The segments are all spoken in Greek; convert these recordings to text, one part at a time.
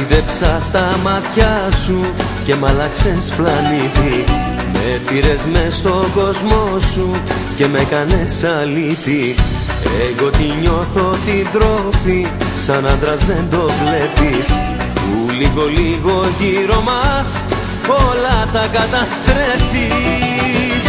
Ταξίδεψα στα μάτια σου και μ' άλλαξες πλανήτη. Με πήρες μες στον κόσμο σου και με κάνες αλήτη. Εγώ τη νιώθω την τρόπη σαν άντρας δεν το βλέπεις. Που λίγο λίγο γύρω μας όλα τα καταστρέφεις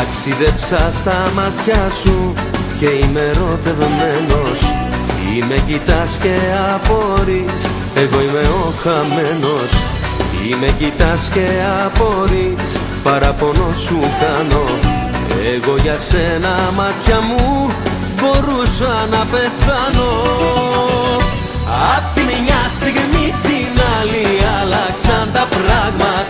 Ταξίδεψα στα μάτια σου και είμαι ερωτευμένος. Είμαι κοιτάς και απορείς, εγώ είμαι ο χαμένος. Είμαι κοιτάς και απορείς, παραπονό σου κάνω Εγώ για σένα μάτια μου μπορούσα να πεθάνω. Απ' τη μια στιγμή στην άλλη άλλαξαν τα πράγματα. Και για όλα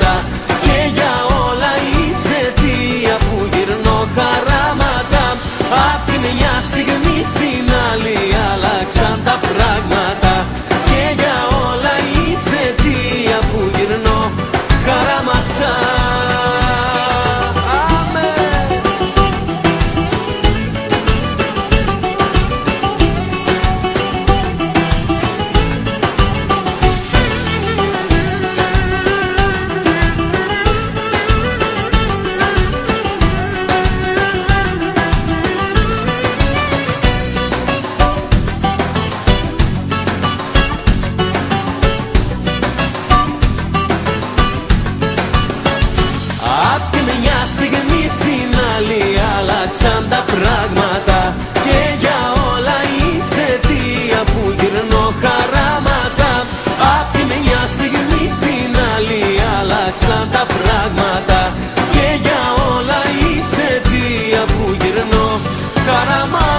para amar.